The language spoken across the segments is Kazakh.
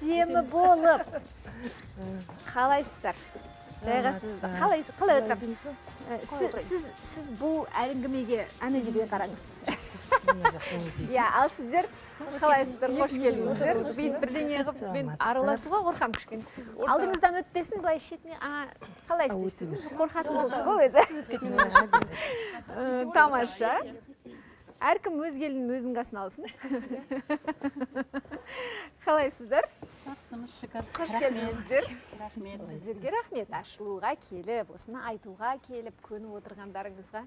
әдемі болып қалайсыздар? Жайғасыздар. Қалай қалай отырамыз Ә, сіз сіз бұл әңгімеге ана жерге қараңыз. Иә ал сіздер қалайсыздар? қош келдіңіздер. бүйтіп бірдеңе қылып мен араласуға қорқамын кішкене. Алдыңыздан өтпесін былай шетіне. А қалай істейсіз қорқатын болдық қой өзі. Ә, тамаша. Әркім өз келінін өзінің қасына алсын. Қалайсыздар? Жақсымыз шүкір. Қош келдіңіздер. Рахмет. Сіздерге рахмет. Ашылуға келіп осыны айтуға келіп көніп отырғандарыңызға.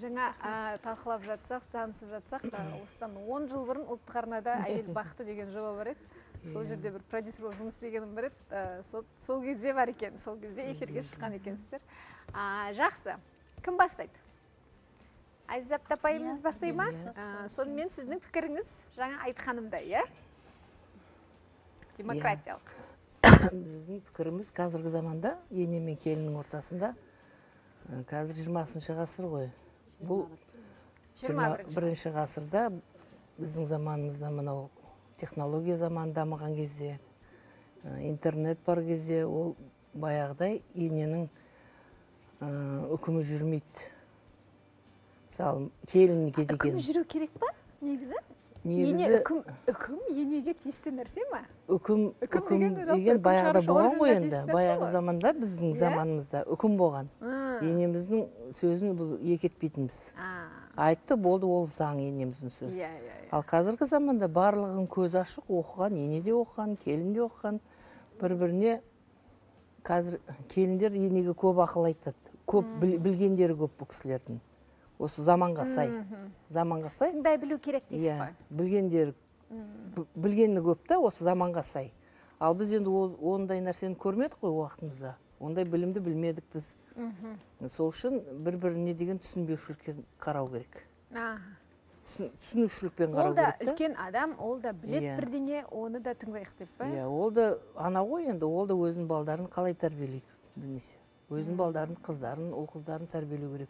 Жаңа ә, талқылап жатсақ танысып жатсақ та осыдан он жыл бұрын ұлттық арнада әйел бақыты деген жоба бар еді. Сол жерде бір продюсер болып жұмыс істегенім бар еді. Ә, сол, сол кезде бар екен. Сол кезде эфирге шыққан екенсіздер. А, жақсы. Кім бастайды? Айзат апайымыз бастай ма ә, сонымен сіздің пікіріңіз жаңа айтқанымдай иә? Демократиялық. Біздің пікіріміз қазіргі заманда ене мен келіннің ортасында қазір жиырмасыншы ғасыр ғой. Бұл жиырма бірінші ғасырда біздің заманымызда мынау технология заманы дамыған кезде интернет бар кезде ол баяғыдай ененің үкімі жүрмейді. Мысалы келінге үкім деген жүру керек па негізі негізі үкім үкім енеге тиісті нәрсе ма үкім үкім үкім деген үкім баяғыда болған ғой енді баяғы заманда біздің заманымызда үкім болған енеміздің сөзін бұл екі етпейтінбіз айтты болды ол заң енеміздің сөзі иә ал қазіргі заманда барлығының көзі ашық оқыған ене де оқыған келін де оқыған бір біріне қазір келіндер енеге көп ақыл айтады көп біл- білгендері көп бұл кісілердің осы заманға сай. Заманға сай. Тыңдай білу керек дейсіз иә ғой. білгендері б- білгені көп та осы заманға сай. Ал біз енді ол ондай нәрсені көрмедік қой уақытымызда. Ондай білімді білмедік біз. Сол үшін бір біріне деген түсінбеушілікке қарау керек. Түсінушілікпен ол қарау да керек та. үлкен адам ол да білет Иә. бірдеңе оны да тыңдайық деп па? Иә ол да ана ғой енді ол да өзінің балдарын қалай тәрбиелейді білмесе. Өзінің балдарын қыздарын ұл қыздарын тәрбиелеу керек.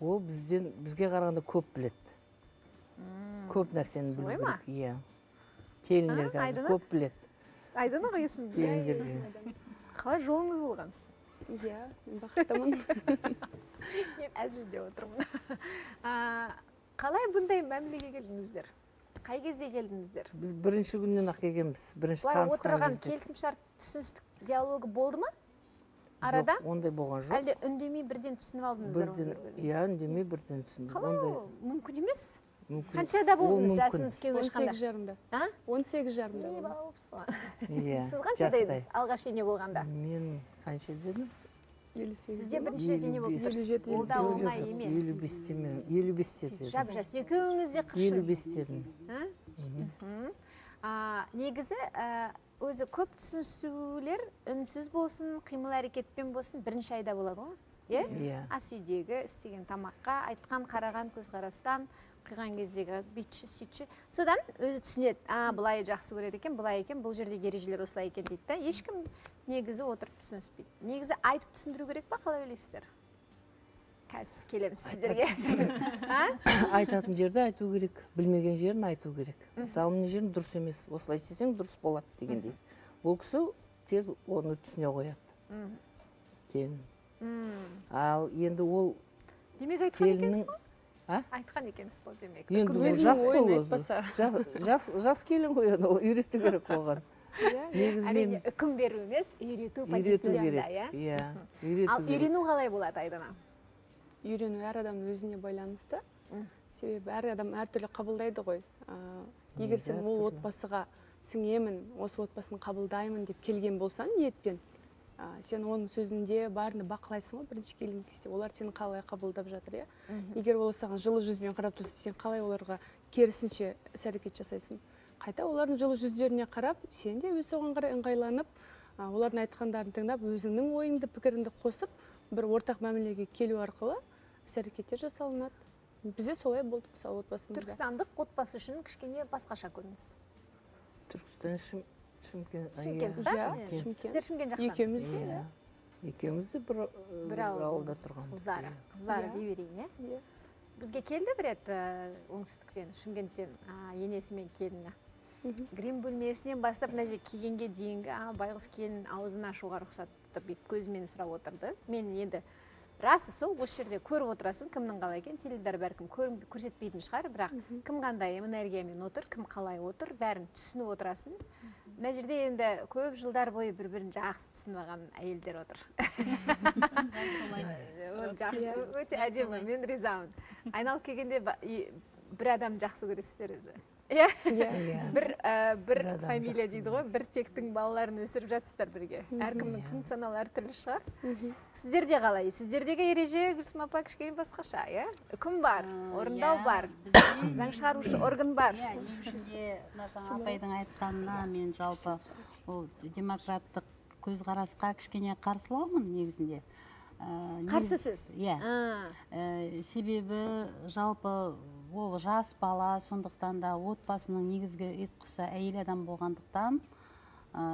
Ол бізден бізге қарағанда көп біледі. Көп нәрсені білу керек ма? иә. Келіндер қазір көп біледі. Айдана ғой есіміңіз келіндерге. Қалай жолыңыз болған иә мен бақыттымын. Мен әзілдеп отырмын. А, қалай бұндай мәмілеге келдіңіздер? Қай кезде келдіңіздер? Біз бірінші күннен ақ келгенбіз. Бірінші былай отырған келісімшарт түсіністік диалогы болды ма? Арада? жоқ ондай болған жоқ. Әлде үндемей бірден түсініп алдыңыздар бірден иә үндемей бірден түсіндік қалай ондай ол? Мүмкін емес? мүмкін. Қаншада ол болдыңыз жасыңыз күйеуге он шыққанда сегіз жарымда. А? Он сегіз жарымда иә сіз қаншада едіңіз алғаш ене болғанда? Мен қанша дедім? Елу сегіз. Сізде бірінші рет ене болып Елу тұрсыз. Жеті, ол да оңай емес. елу бесте мен. Елу бесте дедім. жап жас. Екеуіңіз де елу қыршын бесте дедім. А? Негізі ә, өзі көп түсінісулер үнсіз болсын қимыл әрекетпен болсын бірінші айда болады ғой иә? Иә. Ас үйдегі істеген тамаққа айтқан қараған көзқарастан құйған кездегі бүйтші сөйтші содан өзі түсінеді а былай жақсы көреді екен былай екен бұл жердегі ережелер осылай екен дейді да ешкім негізі отырып түсініспейді. Негізі айтып түсіндіру керек па қалай ойлайсыздар? Қазір біз келеміз сіздерге. Айтатын жерде айту керек білмеген жерін айту керек. Мысалы мына жерің дұрыс емес осылай істесең дұрыс болады дегендей. Бұл кісі тез оны түсіне қояды. Келін ал енді ол демек айтқан екенсіз ғой. А? Айтқан екенсіз ғой демек. Енді ол жас қой өзі. жас, жас, келін ғой енді ол үйрету керек оған. Иә негізі мен әрине үкім беру емес үйрету керек. иә? Иә ал үйрену қалай болады айдана? Үйрену әр адамның өзіне байланысты. Себебі әр адам әртүрлі қабылдайды ғой. Ә, егер сен ол отбасыға сіңемін осы отбасыны қабылдаймын деп келген болсаң ниетпен ә, сен оның сөзінде барыны бақылайсың ғой бірінші келген кезде. Олар сені қалай қабылдап жатыр иә? Егер ол саған жылы жүзбен қарап тұрса сен қалай оларға керісінше іс әрекет жасайсың? Қайта олардың жылы жүздеріне қарап сен де өз соған қарай ыңғайланып а, олардың айтқандарын тыңдап өзіңнің ойыңды пікіріңді қосып бір ортақ мәмілеге келу арқылы іс әрекеттер жасалынады. Бізде солай болды мысалы отбасымызда. Түркістандық отбасы үшін кішкене басқаша көрініс. Түркістан Шым- шымкент а, шымкент иә, Иә, Иә. Сіздер шымкент жақтан екеуміз де иә. екеуміз де бір, бір ауылда тұрғанбыз қыздары иә. қыздары Иә. дей берейін иә. Иә бізге келді бір рет оңтүстіктен шымкенттен енесі мен келіні. Грим бөлмесінен бастап мына жерге келгенге дейінгі а байғұс келін аузын ашуға рұқсат бүйтіп көзімен сұрап отырды. Мен енді расы сол осы жерде көріп отырасың кімнің қалай екенін теледидар бәлкім көрсетпейтін шығар бірақ кім қандай энергиямен отыр кім қалай отыр бәрін түсініп отырасың мына жерде енді көп жылдар бойы бір бірін жақсы түсініп алған әйелдер отыр. Жақсы өте әдемі мен ризамын. Айналып келгенде бір адам жақсы көресіздер өзі. Иә. Бір бір фамилия дейді ғой бір тектің балаларын өсіріп жатсыздар бірге. Әркімнің функционалы әртүрлі шығар. Сіздерде қалай? Сіздердегі ереже гүлсім апа кішкене басқаша иә? Үкім бар орындау бар заң шығарушы орган бар. Иә мына жаңа апайдың айтқанына мен жалпы ол демократтық көзқарасқа кішкене қарсылаумын негізінде. Қарсысыз? Иә. Себебі жалпы ол жас бала сондықтан да отбасының негізгі ұйытқысы әйел адам болғандықтан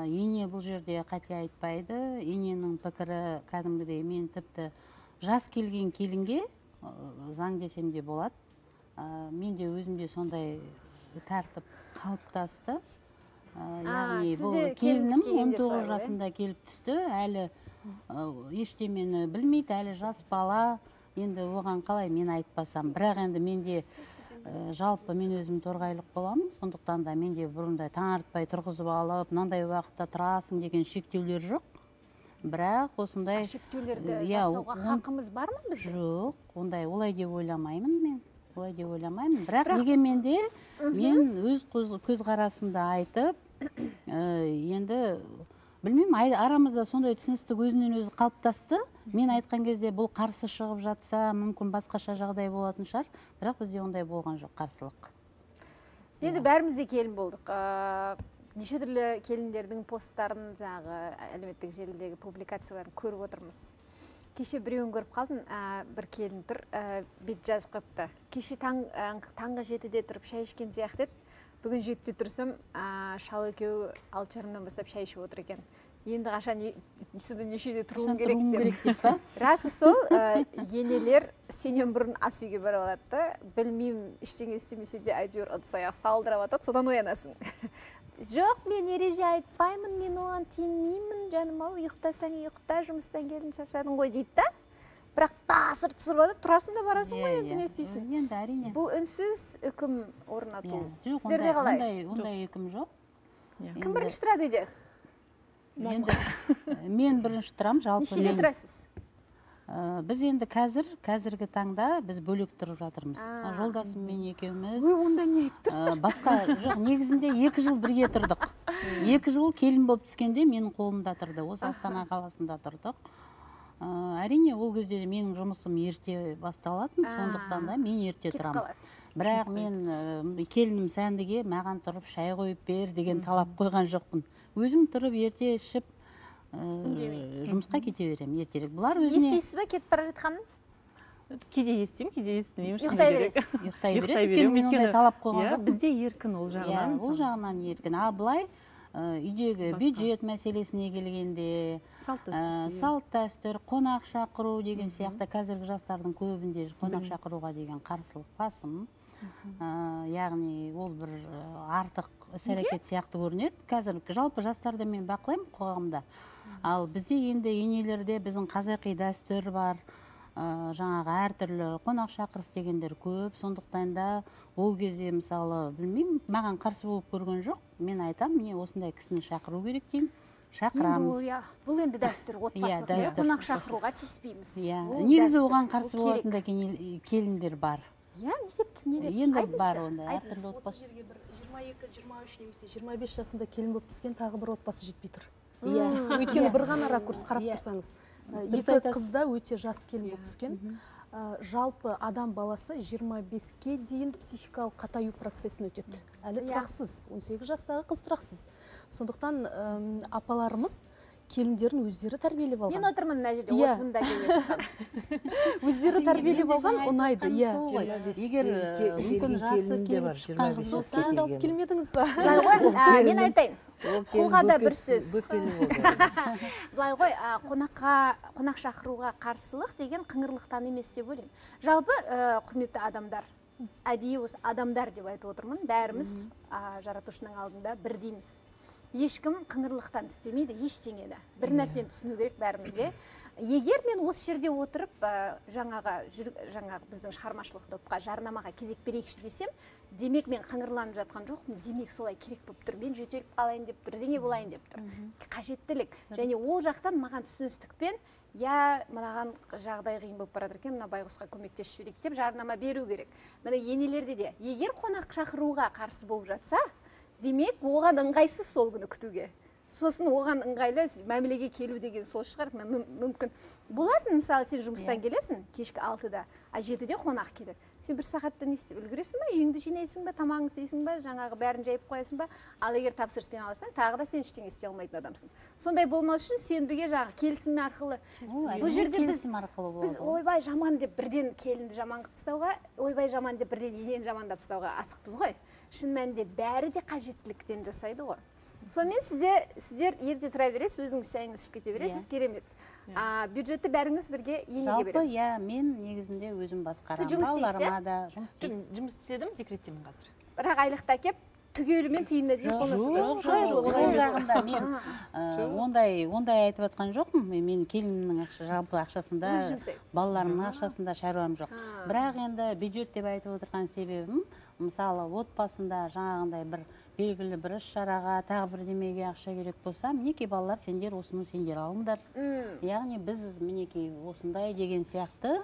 ене бұл жерде қате айтпайды. Ененің пікірі кәдімгідей мен тіпті жас келген келінге заң десем де болады. Менде өзімде сондай тәртіп қалыптасты. Яғни бұл келінім он тоғыз жасында келіп түсті. Әлі ештемені білмейді. Әлі жас бала енді оған қалай мен айтпасам бірақ енді менде жалпы мен өзім торғайлық боламын. Сондықтан да менде бұрында таңертпай тұрғызып алып мынандай уақытта тұрасың деген шектеулер жоқ. Бірақ осындай шектеулерді жасауға хақымыз бар ма біздің? Жоқ ондай олай деп ойламаймын мен. Олай деп ойламаймын. Бірақ дегенмен де мен өз көзқарасымды айтып енді білмеймін арамызда сондай түсіністік өзінен өзі қалыптасты. Мен айтқан кезде бұл қарсы шығып жатса мүмкін басқаша жағдай болатын шығар. Бірақ бізде ондай болған жоқ қарсылық. Енді бәріміз де келін болдық. Неше түрлі келіндердің посттарын жаңағы әлеуметтік желідегі публикацияларын көріп отырмыз. Кеше біреуін көріп қалдым. Бір келін тұр. Бүйтіп жазып қойыпты. Кеше таң, таңғы жетіде тұрып шай ішкен сияқты еді. Бүгін жетіде тұрсам шал екеуі алты жарымнан бастап шай ішіп отыр екен. Енді қашан содан нешеде тұруым керек деп. па? Расы сол енелер сенен бұрын ас үйге барып алады. Да білмеймін ештеңе істемесе де әйтеуір ыдыс аяқ салдырып жатады содан оянасың. Жоқ мен ереже айтпаймын мен оған тимеймін. Жаным ау ұйықтасаң ұйықта жұмыстан келдің шаршадың ғой дейді да. Бірақ тасыр тұсыр жатады тұрасың да барасың ғой енді не істейсің? Енді әрине. Бұл үнсіз үкім орнату. Жоқ сіздерде қалай? ондай ондай үкім жоқ. Кім бірінші тұрады үйде? Енді мен бірінші тұрамын жалпы нешеде тұрасыз? Біз енді қазір қазіргі таңда біз бөлек тұрып жатырмыз. Жолдасыммен екеуміз. Онда не айтып тұрсыздар? Басқа жоқ негізінде екі жыл бірге тұрдық. Екі жыл келін болып түскенде менің қолымда тұрды. Осы астана қаласында тұрдық. Әрине ол кезде менің жұмысым ерте басталатын сондықтан да мен ерте тұрамын. бірақ мен келінім сәндіге маған тұрып шай қойып бер деген талап қойған жоқпын. Өзім тұрып ерте ішіп жұмысқа кете беремін ертерек. Бұлар өзіне естисіз ба кетіп бара жатқанын? Кейде естимін кейде естімеймін ұйықтай бересіз. Ұйықтай береді. өйткені мен ондай талап қойған жоқпын. бізде еркін ол жағынан ол жағынан еркін. Ал былай үйдегі бюджет мәселесіне келгенде салт дәстүр қонақ шақыру деген сияқты қазіргі жастардың көбінде қонақ шақыруға деген қарсылық басым. Яғни ол бір артық іс әрекет сияқты көрінеді. Қазір жалпы жастарды мен бақылаймын қоғамда. Ал бізде енді енелерде біздің қазақи дәстүр бар жаңағы әртүрлі қонақ шақырыс дегендер көп. Сондықтан да ол кезде мысалы білмеймін маған қарсы болып көрген жоқ. Мен айтамын міне осындай кісіні шақыру керек деймін. Шақырамыз. Иә бұл енді дәстүр отбасылық иә қонақ шақыруға тиіспейміз. Иә негізі оған қарсы болатын да келіндер бар. Иә не деп не деп енді бар ондай әртүрлі отбасы. жерге бір жиырма екі жиырма үш немесе жиырма бес жасында келін болып түскен тағы бір отбасы жетпей тұр. Иә өйткені бір ғана ракурс қарап тұрсаңыз. Екі қыз да өте жас келін болып түскен. Жалпы адам баласы 25-ке дейін психикалық қатаю процесін өтеді. Әлі тұрақсыз. 18 жастағы қыз тұрақсыз. Сондықтан апаларымыз келіндерін өздері тәрбиелеп алған. Мен отырмын мына жерде отызымда келе шыққан өздері тәрбиелеп алған ұнайды иә. Егер мүмкін жасы келіп шыққан қыз болса алып келмедіңіз ба? Мен айтайын. құлға да бір сөз. былай ғой қонаққа қонақ шақыруға қарсылық деген қыңырлықтан емес деп ойлаймын. Жалпы құрметті адамдар әдейі осы адамдар деп айтып отырмын. Бәріміз жаратушының алдында бірдейміз. Ешкім қыңырлықтан істемейді ештеңені бір нәрсені түсіну керек бәрімізге. Егер мен осы жерде отырып ә, жаңаға жүр, жаңағы біздің шығармашылық топқа жарнамаға кезек берейікші десем демек мен қыңырланып жатқан жоқпын демек солай керек болып тұр мен жөтеліп қалайын деп бірдеңе болайын деп тұр. Қажеттілік. Және ол жақтан маған түсіністікпен иә мынаған жағдай қиын болып бара жатыр екен мына байғұсқа көмектесіп жіберейік деп жарнама беру керек міне енелерде де егер қонақ шақыруға қарсы болып жатса демек оған ыңғайсыз сол күні күтуге. Сосын оған ыңғайлы мәмілеге келу деген сол шығар. Мүмкін болады мысалы сен жұмыстан иә. келесің кешкі алтыда а жетіде қонақ келеді. Сен бір сағатта не істеп үлгересің ба үйіңді жинайсың ба тамағыңды істейсің ба жаңағы бәрін жайып қоясың ба? Ал егер тапсырыспен алсаң тағы да сен ештеңе істей алмайтын адамсың. Сондай болмас үшін сенбіге жаңағы келісім арқылы бұл жерде келісім арқылы біз ойбай жаман деп бірден келінді жаман қылып тастауға ойбай жаман деп бірден енені жамандап тастауға асықпыз ғой. Шын мәнінде бәрі де қажеттіліктен жасайды ғой. Сонымен сіздер сіздер ерте тұра бересіз өзіңіз шайыңызды ішіп кете бересіз иә. керемет. Иә. а бюджетті бәріңіз бірге енеге бересіз жалпы иә мен негізінде өзім басқарамын. Балаларыма да жұмыс істеймін. Жұмыс істедім декреттемін қазір? Бірақ айлықты әкеп түгелімен тиынына дейін мен ондай ондай айтып жатқан жоқпын. Мен келінімнің жалпы ақшасында балаларымның ақшасында шаруам жоқ. Бірақ енді бюджет деп айтып отырған себебім мысалы отбасында жаңағындай бір белгілі бір іс шараға тағы бірдемеге ақша керек болса мінекей балалар сендер осыны сендер алыңдар. Яғни біз мінекей осындай деген сияқты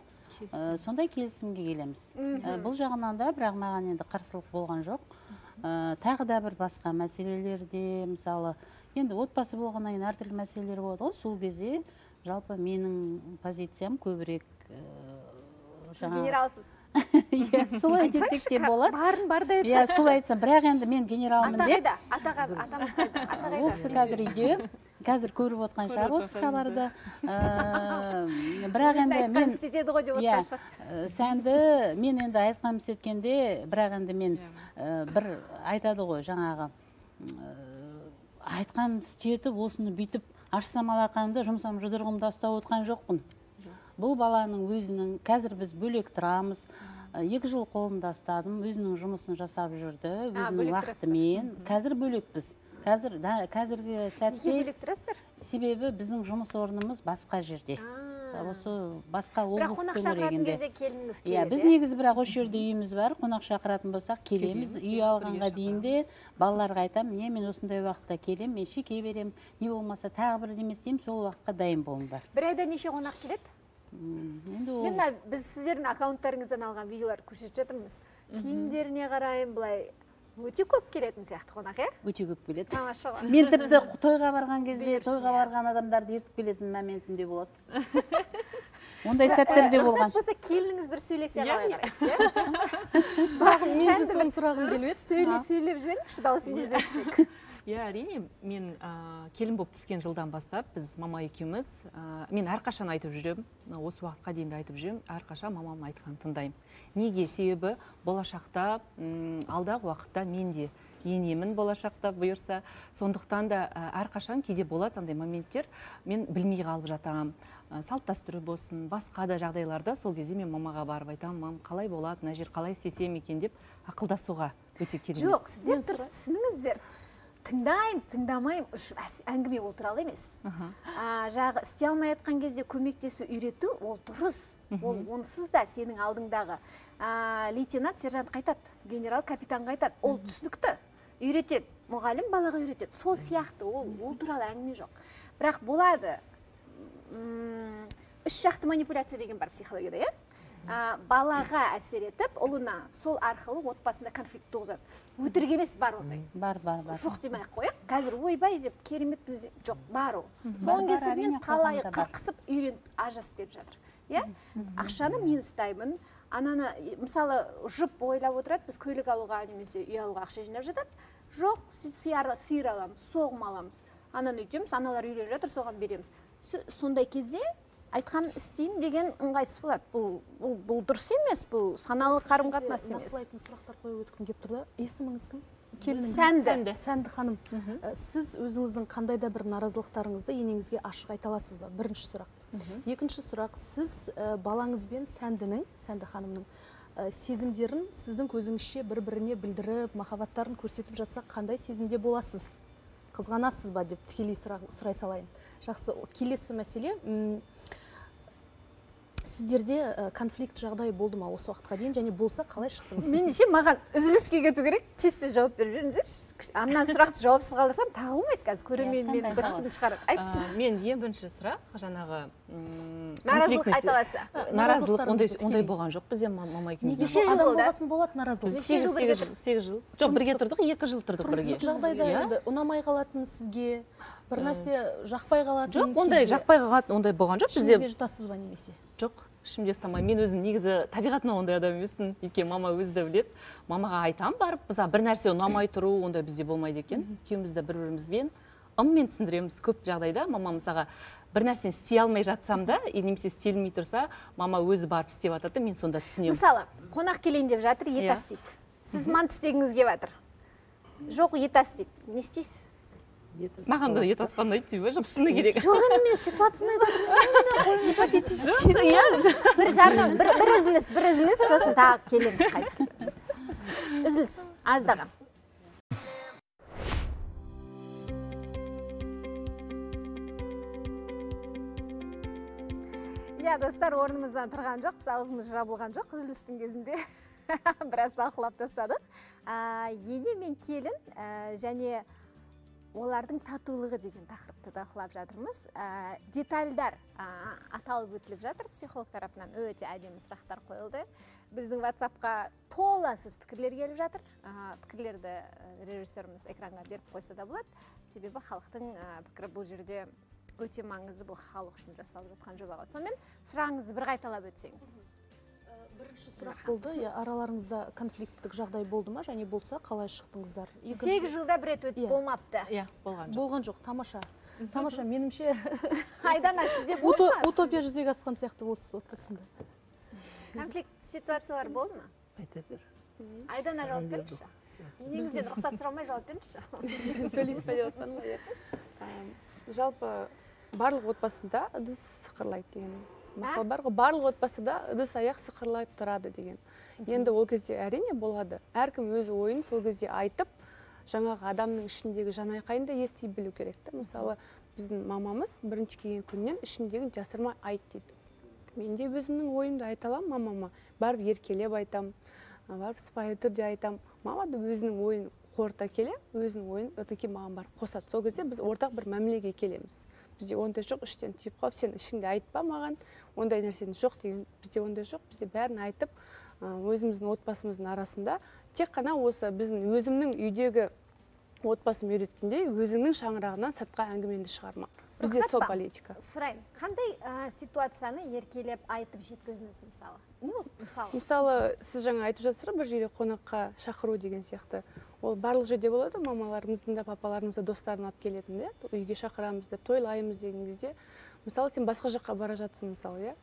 ә, сондай келісімге келеміз. Ә, бұл жағынан да бірақ маған енді қарсылық болған жоқ. Ә, тағы да бір басқа мәселелерде мысалы енді отбасы болғаннан кейін әртүрлі мәселелер болады ғой. Сол кезде жалпы менің позициям көбірек сіз генералсыз. Иә солай десек те болады барын барда айтсаңызшы иә солай айтсам бірақ енді мен генералмын деп. ата қайда атамыз қайда ата қайда ол кісі қазір үйде қазір көріп отқан шығар осы хабарды бірақ енді мен істетеді ғой деп иә сәнді мен енді айтқанымыз еткенде бірақ енді мен бір айтады ғой жаңағы айтқан істетіп осыны бүйтіп ашсам алақанымды жұмсам жұдырығымда ұстап отқан жоқпын. Бұл баланың өзінің қазір біз бөлек тұрамыз. Екі жыл қолымда ұстадым өзінің жұмысын жасап жүрді өзінің уақытымен. қазір бөлекпіз. Қазір да, қазіргі сәтте бөлек тұрасыздар? себебі біздің жұмыс орнымыз басқа жерде. Осы басқа облыс төңірегінде иә біз негізі бірақ осы жерде үйіміз бар. Қонақ шақыратын болсақ келеміз үй алғанға дейін де балаларға айтамын міне мен осындай уақытта келемін мен шеке беремін не болмаса тағы бірдеме істеймін сол уақытқа дайын болыңдар бір айда неше қонақ келеді? Енді ол мен мына біз сіздердің аккаунттарыңыздан алған видеоларды көрсетіп жатырмыз. Киімдеріне қараймын былай өте көп келетін сияқты қонақ иә? Өте көп келеді. Тамаша мен тіпті тойға барған кезде тойға барған адамдарды ертіп келетін моментім де болады. Ондай сәттер де болған. болса келініңіз бір сөйлесе қалай қарайсыз иә? Мен де соны сұрағым келіп еді. сөйлеп жіберіңізші дауысыңызды естейік иә әрине мен ә, келін болып түскен жылдан бастап біз мама екеуміз ә, мен әрқашан айтып жүремін. Осы уақытқа дейін де айтып жүремін. Әрқашан мамам айтқанын тыңдаймын. Неге? Себебі болашақта ұм, алдағы уақытта мен де енемін болашақта бұйырса. Сондықтан да ә, әрқашан кейде болады андай моменттер. Мен білмей қалып жатамын. Салт дәстүрі болсын басқа да жағдайларда сол кезде мен мамаға барып айтамын мам қалай болады? Мына жер қалай істесем екен? деп ақылдасуға өте керемет. Жоқ сіздер дұрыс түсініңіздер. Тыңдаймын тыңдамаймын. Әңгіме ол туралы емес. А, жағы істей алмай жатқан кезде көмектесу үйрету ол дұрыс. Ол онсыз да сенің алдыңдағы а, лейтенант сержант айтады генерал капитанға айтады ол түсінікті. Үйретеді мұғалім балаға үйретеді. Сол сияқты. Ол ол туралы әңгіме жоқ. Бірақ болады үш жақты манипуляция деген бар психологияда иә? Балаға әсер етіп ұлына сол арқылы отбасында конфликт туғызады. Өтірік емес бар ондай. Бар бар бар. Жоқ демей ақ қояйық қазір ойбай деп керемет бізде жоқ бар ол. Соның кесірінен талайы қырқысып үйленіп ажырасып кетіп жатыр. Иә? Ақшаны мен ұстаймын? Ананы мысалы жұп ойлап отырады біз көлік алуға немесе үй алуға ақша жинап жатады. Жоқ сиыр аламыз соғым аламыз. Ананы өйтеміз аналар үйленіп жатыр соған береміз. Сондай кезде айтқан істеймін деген ыңғайсыз болады. Бұл бұл, бұл дұрыс емес бұл саналы қарым қатынас емес. нақтылайтын сұрақтар қойып өткім келіп тұр да? Есіміңіз кім? Келініңіз. Сәнді. Сәнді ханым. Сіз өзіңіздің қандай да бір наразылықтарыңызды енеңізге ашық айта аласыз ба? Бірінші сұрақ. Екінші сұрақ. Сіз балаңыз бен сәндінің сәнді ханымның сезімдерін сіздің көзіңізше бір біріне білдіріп махаббаттарын көрсетіп жатса қандай сезімде боласыз? Қызғанасыз ба деп тікелей сұрай салайын. Жақсы келесі мәселе сіздерде конфликт жағдай болды ма осы уақытқа дейін? және болса қалай шықтыңыз? Меніңше маған үзіліске кету керек тез тез жауап беріп жіберіңіздерші ана сұрақты жауапсыз қалдырсам тағы болмайды қазір. Көрермен мені бір штымды шығарады. Айтшы. мен ең бірінші сұрақ жаңағы наразылық айталаса. Наразылық ондай ондай болған жоқ бізде мама неге адам болғасын болады наразылық? Сегіз жыл бірге тұрдық сегіз жыл. Жоқ бірге тұрдық екі жыл тұрдық бірге. жағдайда енді ұнамай қалатын сізге. Бір нәрсе жақпай қалатын жоқ ондай жақпай қалатын ондай болған жоқ. Бізде ішіңізге жұтасыз ба немесе? Жоқ ішімде ұстамаймын. Мен өзім негізі табиғатымнан ондай адам емеспін. Өйткені мама өзі де біледі. Мамаға айтамын барып мысалы бір нәрсе ұнамай тұру ондай бізде болмайды екен. Екеуміз де бір бірімізбен ыммен түсіндіреміз көп жағдайда. Мама мысалға бір нәрсені істей алмай жатсам да немесе істелмей тұрса мама өзі барып істеп жатады да мен сонда түсінемін. Мысалы қонақ келейін деп жатыр ет ас дейді сіз манты істегіңіз келіп жатыр. Жоқ ет ас дейді не істейсіз? Маған да ет асқан ұнайды деймін жоқ шыны керек. Жоқ енді мен ситуацияны айтып гипотетически иә бір бір бір үзіліс бір үзіліс сосын тағы келеміз қайтып үзіліс аздаған. Иә достар орнымыздан тұрған жоқпыз аузымыз жабылған жоқ үзілістің кезінде. Біраз талқылап тастадық. Ене мен келін және олардың татулығы деген тақырыпты талқылап жатырмыз. Ә, детальдар ә, аталып өтіліп жатыр. Психолог тарапынан өте әдемі сұрақтар қойылды. Біздің ватсапқа толассыз пікірлер келіп жатыр. Пікірлерді режиссеріміз экранға беріп қойса да болады. Себебі халықтың пікірі бұл жерде өте маңызды. Бұл халық үшін жасалып жатқан жоба ғой сонымен сұрағыңызды бір қайталап өтсеңіз. Бірінші сұрақ болды. Иә араларыңызда конфликттік жағдай болды ма? Және болса қалай шықтыңыздар? Сегіз жылда бір рет өтіп болмапты. Иә болған жоқ. Болған жоқ. Тамаша. Тамаша меніңше айдана сізде утопия жүзеге асқан сияқты болсыз отбасында. Конфликт ситуациялар болды ма? Айта бер. Айдана жауап беріңізші. Енеңізден рұқсат сұрамай жауап беріңізші. Сөйлейсіз ба деп ғой. Иә жалпы барлық отбасында ыдыс сықырлайды деген мақал бар ғой барлық отбасыда ыдыс аяқ сықырлап тұрады деген. Енді ол кезде әрине болады. Әркім өз ойын сол кезде айтып жаңағы адамның ішіндегі жанайқайын да ести білу керек та. Мысалы біздің мамамыз бірінші келген күннен ішіндегін жасырмай айт дейді. Мен де өзімнің ойымды айта аламын мамама. Барып еркелеп айтамын барып сыпайы түрде айтамын мама да өзінің ойын қорыта келе өзінің ойын одан кейін маған барып қосады. Сол кезде біз ортақ бір мәмілеге келеміз бізде ондай жоқ іштен түйіп қалып сен ішіңде айтпа маған ондай нәрсенің жоқ деген бізде ондай жоқ бізде бәрін айтып өзіміздің отбасымыздың арасында тек қана осы біздің өзімнің үйдегі отбасым үйреткендей өзіңнің шаңырағынан сыртқа әңгімеңді шығарма. Бізде сол политика. Сұрайын. Қандай ә, ситуацияны еркелеп айтып жеткіздіңіз мысалы? Не болды мысалы? Мысалы сіз жаңа айтып жатсыз ғой бір жерге қонаққа шақыру деген сияқты. Ол барлық жерде болады мамаларымыздың да папаларымыз да достарын алып келетін иә үйге шақырамыз деп тойлаймыз деген кезде. Мысалы сен басқа жаққа бара жатсың мысалы иә?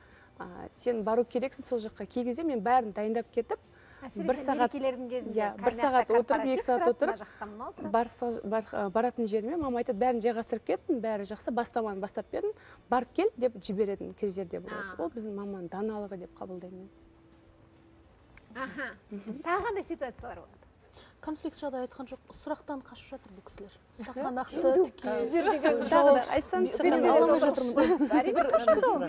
Сен бару керексің сол жаққа. Кей кезде мен бәрін дайындап кетіп бір сағат кезінде иә бір сағат отырып екі сағат отырып баратын жеріме мама айтады бәрін жайғастырып кеттің бәрі жақсы бастаманы бастап бердің барып кел деп жіберетін кездер де болады. Ол біздің маманың даналығы деп қабылдаймын мен. Аха тағы қандай ситуациялар болады? Конфликт жағдай айтқан жоқ сұрақтан қашып жатыр бұл кісілер. Сұраққа нақты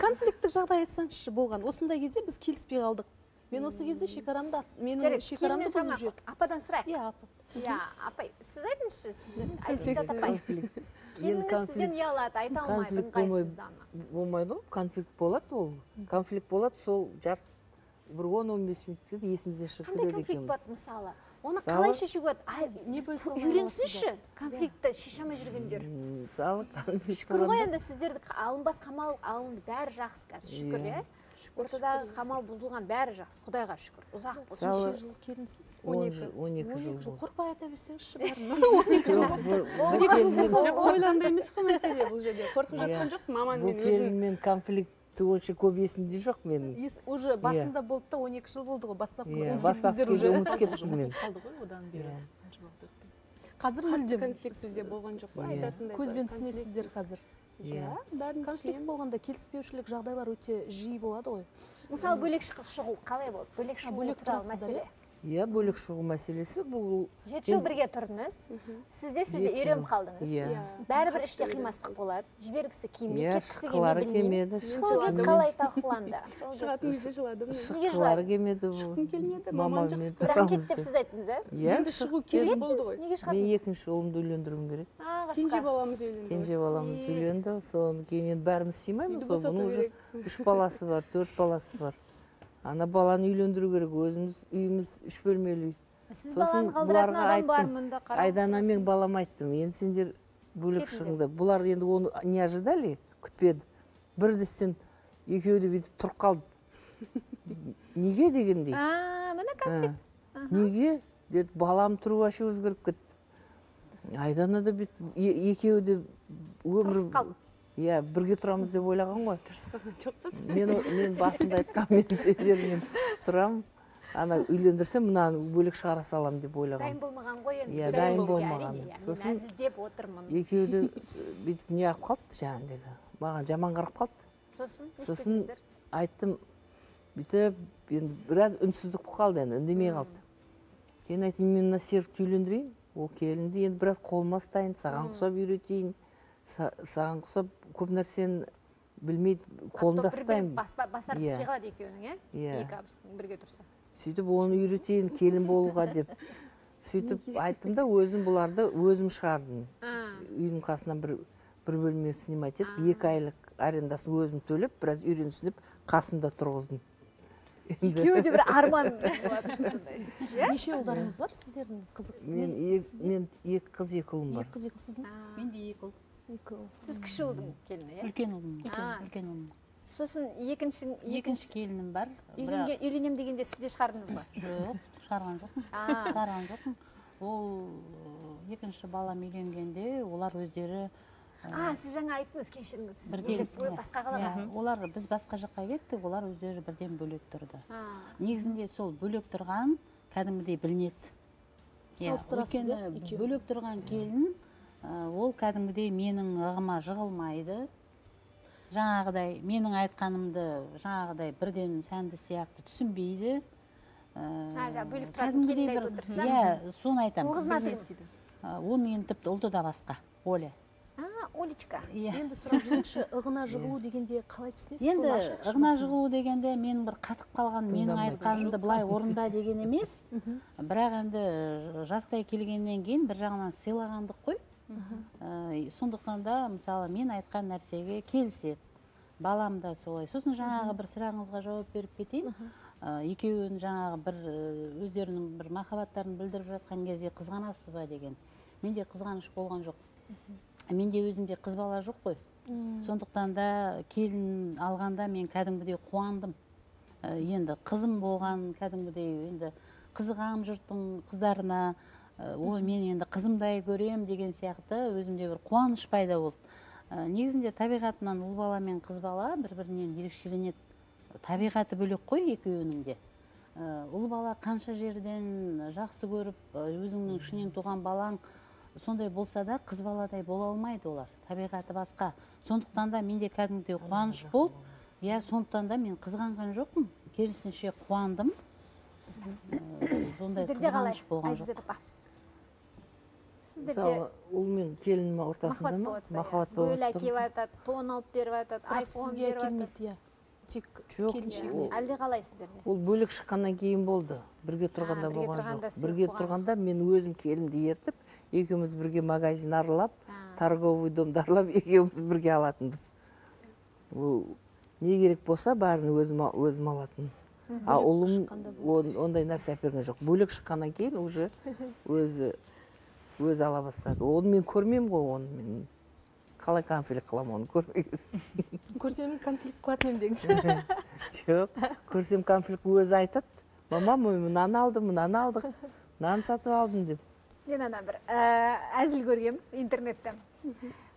конфликттік жағдай айтсаңызшы болған. Осындай кезде біз келіспей қалдық. Мен осы кезде шекарамды менің шекарамды бұзып жіберді ападан сұрайық. иә апа. Иә апай сіз айтыңызшы сіздер. Апай. Келініңіз сізден ұялады айта алмайды ыңғайсыздана болмайды. Ғой конфликт болады ол. Конфликт болады сол жарты бір он он бес минутта есімізден шығып кетеді екенбіз конфликт болады мысалы? Оны қалай шешуге болады? Не үйренсінші. конфликтті шеше алмай жүргендер. Мысалы шүкір ғой енді сіздерді. Алынбас қамал алынды. Бәрі жақсы қазір. Шүкір иә. Ортадағы қамал бұзылған бәрі жақсы құдайға шүкір. Ұзақ болсын. Неше жыл келінсіз? он екі. он екі жыл қорықпай айта берсеңізші бәрін. Он екі жыл. Он екі жыл болса ойланды емес қой мәселе бұл жерде. Қорқып жатқан жоқ мамаң бұл келінмен конфликт онша көп есімде жоқ менің. Уже басында болды да он екі жыл болды ғой бастапқы иә бастапқы кезде ұмытып кеттім мен. қалды ғой одан бері. Қазір мүлдем конфликт бізде болған жоқ қой айтатындай көзбен түсінесіздер қазір. Иә. Бәрін конфликт болғанда келіспеушілік жағдайлар өте жиі болады ғой. Мысалы бөлек шығу қалай болды? Бөлек шығу бөлек туралы тұрасыздар, мәселе? Иә бөлек шығу мәселесі бұл жеті жыл бірге тұрдыңыз. Сізде сізде Жеті үйреніп қалдыңыз. Иә. бәрібір іште қимастық болады. Жібергісі келмейді иә кеткісі келмеді сол кез қалай талқыланды? Шығатын кезде жыладым мен неге жыладыңыз келмеді бұл. Шыққым келмеді мамам мен жақсы бірақ кет деп сіз айттыңыз иә иә енді шығу керек болды ғой. неге мен шығардыңыз екінші ұлымды үйлендіруім керек. Кенже баламыз үйленді кенже баламыз үйленді содан кейін енді бәріміз сыймаймыз ғой. бұның уже үш баласы бар төрт баласы бар. Ана баланы үйлендіру керек өзіміз үйіміз үш бөлмелі үй. Сіз сосын баланы қалдыратын бұларға адам бар айттым, мында айдана мен балам айттым енді сендер бөлек шығыңдар бұлар енді оны не ожидали? Күтпеді. Бірдестен екеуі де бүйтіп тұрып қалды. Неге? дегендей. А міне конфликт «Ә, неге? деді. Балам тұру вообще өзгеріп кетті. Айдана да бүйтіп екеуі де өмір. Иә бірге тұрамыз деп ойлаған ғой. Жоқпыз. Мен мен басында айтқанмын мен сендермен тұрамын ана үйлендірсем мынаны бөлек шығара саламын деп дайын ойлағанмын болмаған ғой енді Иә, дайын болмаған. Сосын- әзілдеп отырмын. екеуі де бүйтіп не қылып қалды жаңағыдегі маған жаман қарап қалды. Сосын сосын айттым бүйтіп енді біраз үнсіздік болып қалды енді үндемей қалды. Кейін айттым мен мына серікті үйлендірейін. Ол келінді енді біраз қолыма ұстайын саған ұқсап үйретейін. Саған ұқсап көп нәрсені білмейді қолында ұстаймын. бастары Иә. піспей қалады екеуінің иә? Иә. екі абысының бірге тұрса. Сөйтіп оны үйретейін келін болуға деп. Сөйтіп айттым да өзім бұларды өзім шығардым. Үйдің қасынан бір бір бөлме снимать етіп екі айлық арендасын өзім төлеп біраз үйренсін деп қасымда тұрғыздым. Енді екеуі де бір арман болатын сондай. Неше ұлдарыңыз бар сіздердің қызық? Мен мен екі қыз екі ұлым бар. екі қыз екі сіздің менде екі ұл. Екі ұл. Сіз кіші ұлдың келіні иә? үлкен ұлым үлкен ұлым сосын екінші екінші келінім бар үйленемін дегенде сіз де шығардыңыз ба? Жоқ шығарған жоқпын. А. Шығарған жоқпын. Ол ы, екінші балам үйленгенде олар өздері а сіз жаңа айттыңыз кешіріңіз. Бірден басқа қалаға. Иә, олар біз басқа жаққа кеттік олар өздері бірден бөлек тұрды. А, негізінде сол бөлек тұрған кәдімгідей білінеді. Иә, иә, өйткені бөлек тұрған келін ол кәдімгідей менің ығыма жығылмайды. Жаңағыдай менің айтқанымды жаңағыдай бірден сәнді сияқты түсінбейді. А ә, бөлек тұратын иә соны айтамын. Ол қыздың аты кім Ә, оның енді тіпті ұлты да басқа оля. А олечка. Иә. Енді сұрап жүрейінші ығына жығылу дегенде қалай түсінесіз? Енді ығына жығылу дегенде менің бір қатып қалған менің айтқанымды былай орында деген емес. Бірақ енді жастай келгеннен кейін бір жағынан сыйлағандық қой. Ә, сондықтан да мысалы мен айтқан нәрсеге келіседі балам да солай. Сосын жаңағы бір сұрағыңызға жауап беріп кетейін. Ә, екеуін жаңағы бір ә, өздерінің бір махаббаттарын білдіріп жатқан кезде қызғанасыз ба деген. Менде қызғаныш болған жоқ. Менде өзімде қыз бала жоқ қой. Сондықтан да келін алғанда мен кәдімгідей қуандым. Ә, енді қызым болған кәдімгідей енді қызығамын жұрттың қыздарына ой мен енді қызымдай көрем деген сияқты өзімде бір қуаныш пайда болды. Ә, негізінде табиғатынан ұл бала мен қыз бала бір бірінен ерекшеленеді. Табиғаты бөлек қой екеуінің де. Ә, ұл бала қанша жерден жақсы көріп өзіңнің ішінен туған балаң сондай болса да қыз баладай бола алмайды олар. Табиғаты басқа. Сондықтан да менде кәдімгідей қуаныш болды. Иә сондықтан да мен қызғанған жоқпын. Керісінше қуандым. Ә, сондай сіздерде қалай қызғаныш болған айзизат жоқ апа сіздерде мысалы ұл мен келін ортасында махаббат ма? болады махаббат болып әкеліп жатады тон алып беріп жатады айфон сізге беріп жатады келмейді иә. Тек Жоқ, әлде қалай сіздерде? ол бөлек шыққаннан кейін болды. Бірге тұрғанда болған жоқ. бірге тұрғанда мен өзім келінді ертіп екеуміз бірге магазин аралап торговый домды аралап екеуміз бірге алатынбыз. Ол не керек болса бәрін өзім ал- өзім алатынмын а ұлым ондай нәрсе әперген жоқ. Бөлек шыққаннан кейін уже өзі өзі ала бастады оны мен көрмеймін ғой оны мен. Қалай конфликт қыламын оны көрмеген көрсем конфликт қылатын едім деңіз жоқ көрсем конфликт өзі айтады мамам ой мынаны алдым мынаны алдық мынаны сатып алдым деп. Мен ана бір ә, әзіл көргем интернеттен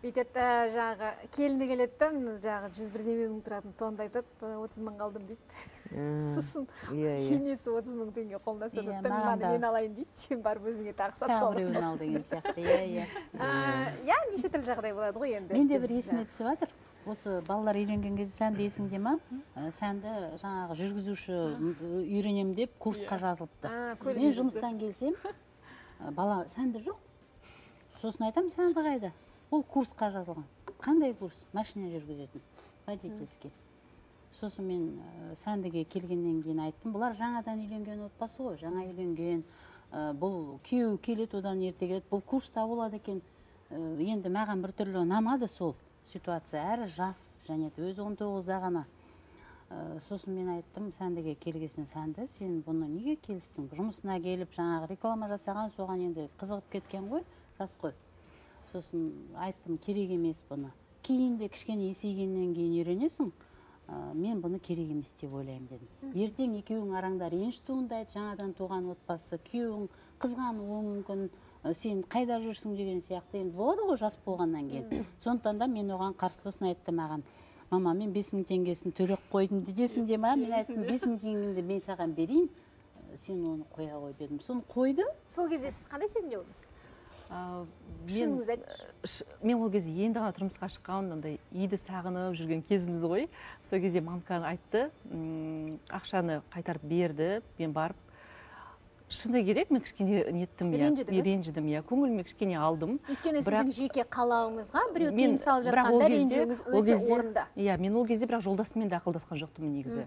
бүйтеді жаңағы келіні келеді да жаңағы жүз бірдеме мың тұратын тонды айтады отыз мың қалдым дейді. Сосын иә иә. енесі отыз мың теңге қолына ұстатады Иә, да мынаны мен алайын дейді сен барып өзіңе тағы сатып біреуін ал деген сияқты иә иә. Иә неше түрлі жағдай болады ғой енді менде бір есіме түсіп жатыр. Осы балалар үйленген кезде сәнді есіңде ма? Ә, сәнді жаңағы жүргізуші үйренемін деп курсқа жазылыпты. Мен жұмыстан келсем ә, бала сәнді жоқ. Сосын айтамын сәнді қайда? Ол курсқа жазылған қандай курс? Машина жүргізетін. Водительский. Сосын мен ә, сәндіге келгеннен кейін айттым. Бұлар жаңадан үйленген отбасы ғой. Жаңа үйленген ә, бұл күйеуі келеді одан ерте келеді. Бұл курста болады екен. Ә, енді маған біртүрлі ұнамады сол ситуация. Әрі жас және де өзі он тоғызда ғана. Ә, сосын мен айттым сәндіге келгесін сәнді. Сен бұны неге келістің? Жұмысына келіп жаңағы реклама жасаған соған енді қызығып кеткен ғой. Жас қой. Сосын айттым керек емес бұны. Кейін де кішкене есейгеннен кейін үйренесің ә, мен бұны керек емес деп ойлаймын дедім. Ертең екеуің араңда реніш туындайды жаңадан туған отбасы күйеуің қызғануы мүмкін ә, сен қайда жүрсің деген сияқты. Енді болады ғой жас болғаннан кейін. Сондықтан да мен оған қарсы сосын айтты маған. Мама мен бес мың теңгесін төлеп қойдым дейді есіңде ма? Мен айттым бес мың теңгеңді мен саған берейін. Сен оны қоя қой дедім. Соны қойды сол кезде сіз қандай сезімде болдыңыз? Мен ш- мен ол кезде енді ғана тұрмысқа шыққан андай үйді сағынып жүрген кезіміз ғой. Сол кезде мамка айтты «М, ақшаны қайтарып берді мен барып. Шыны керек мен кішкене неттім иә ренжідім иә көңіліме кішкене алдым. Өйткені бірақ- сіздің жеке қалауыңызға біреу тыйым салып жатқанда ренжуіңіз өте орынды. иә мен ол кезде бірақ жолдасыммен де ақылдасқан жоқпын негізі.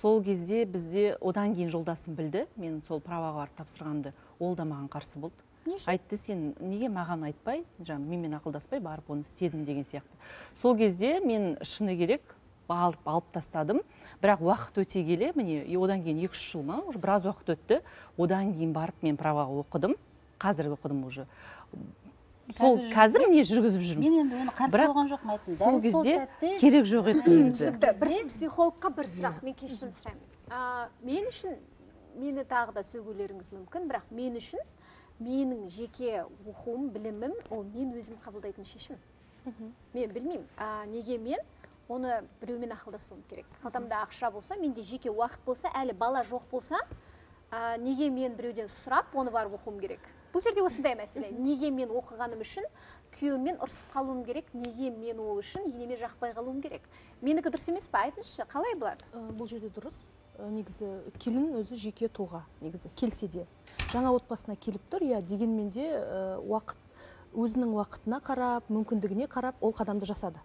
Сол кезде бізде одан кейін жолдасым білді мен сол праваға барып тапсырғанды ол да маған қарсы болды. Айтты сен неге маған айтпай жаңағы менімен ақылдаспай барып оны істедің деген сияқты. Сол кезде мен шыны керек алып, алып тастадым. Бірақ уақыт өте келе міне одан кейін екі үш жыл ма уже біраз уақыт өтті. Одан кейін барып мен праваға оқыдым. Қазір оқыдым уже. Сол Қазір міне жүргізіп жүрмін. мен енді оны қарсы болған жоқпын айттым. сол кезде керек жоқ еді негізі. Түсінікті. Бір психологқа бір сұрақ мен кешірім сұраймын. Мен үшін мені тағы да сөгулеріңіз мүмкін бірақ мен үшін менің жеке оқуым білімім ол мен өзім қабылдайтын шешім. Мен білмеймін. А, неге мен? Оны біреумен ақылдасуым керек. Қалтамда ақша болса менде жеке уақыт болса әлі бала жоқ болса а, неге мен біреуден сұрап оны барып оқуым керек? Бұл жерде осындай мәселе. Неге мен оқығаным үшін күйеуіммен ұрысып қалуым керек? Неге мен ол үшін енеме жақпай қалуым керек? Менікі дұрыс емес па? Айтыңызшы қалай болады бұл жерде дұрыс. Негізі келін өзі жеке тұлға негізі. Келсе де. Жаңа отбасына келіп тұр иә дегенмен де ә, уақыт өзінің уақытына қарап мүмкіндігіне қарап ол қадамды жасады.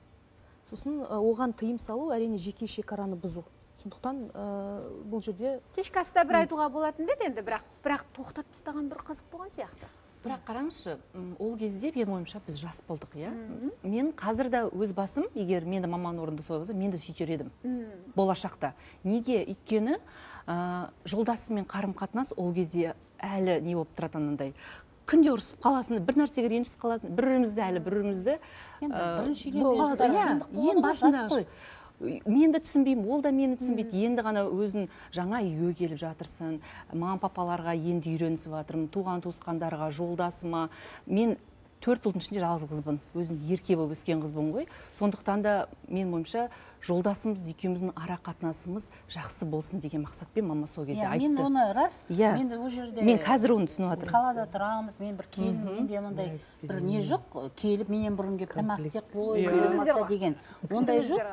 Сосын ә, оған тыйым салу әрине жеке шекараны бұзу. Сондықтан ә, бұл жерде кешкі аста бір айтуға болатын ба еді енді? Бірақ бірақ тоқтатып тастаған бір қызық болған сияқты. Бірақ қараңызшы ол кезде менің ойымша біз жас болдық иә. Мен қазір де өз басым егер мені маманың орнында солай болса мен де сөйтер едім болашақта. Неге? Өйткені ә, жолдасыңмен қарым қатынас ол кезде әлі не болып тұрады анандай күнде ұрысып қаласың бір нәрсеге ренжісіп қаласың бір бірімізді әлі бір бірімізді ә, иә, ең ғой, басында қой. мен де түсінбеймін ол да мені түсінбейді. Енді ғана өзін жаңа үйге келіп жатырсың. Мама папаларға енді үйренісіп жатырмын. Туған туысқандарға жолдасыма мен төрт ұлдың ішінде жалғыз қызбын. Өзім ерке болып өскен қызбын ғой. Сондықтан да менің ойымша жолдасымыз екеуміздің ара қатынасымыз жақсы болсын деген мақсатпен мама сол кезде иә мен айтты оны рас Иә. мен де ол жерде мен қазір оны түсініп жатырмын қалада тұрамыз мен бір келін менде мындай бір не жоқ келіп менен бұрын келіп тамақ істеп қой Иә. Деген. Ондай жоқ.